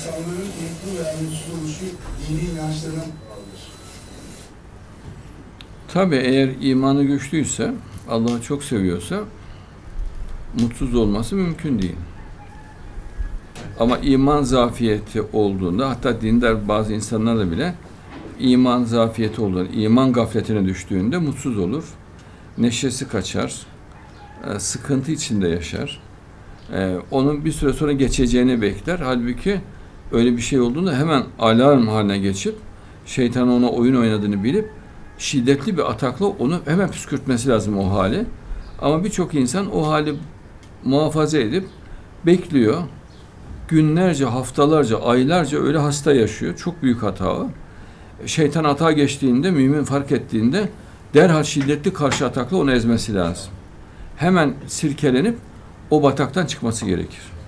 insanların mutlu veya mutsuz oluşu dini inançlarına bağlıdır. Tabi eğer imanı güçlüyse, Allah'ı çok seviyorsa mutsuz olması mümkün değil. Ama iman zafiyeti olduğunda hatta dindar bazı insanlar bile iman zafiyeti olduğunda, iman gafletine düştüğünde mutsuz olur. Neşesi kaçar. e, Sıkıntı içinde yaşar. E, Onun bir süre sonra geçeceğini bekler. Halbuki öyle bir şey olduğunda hemen alarm haline geçip şeytan ona oyun oynadığını bilip şiddetli bir atakla onu hemen püskürtmesi lazım o hali. Ama birçok insan o hali muhafaza edip bekliyor. Günlerce, haftalarca, aylarca öyle hasta yaşıyor. Çok büyük hata o. Şeytan hata geçtiğinde, mümin fark ettiğinde derhal şiddetli karşı atakla onu ezmesi lazım. Hemen sirkelenip o bataktan çıkması gerekir.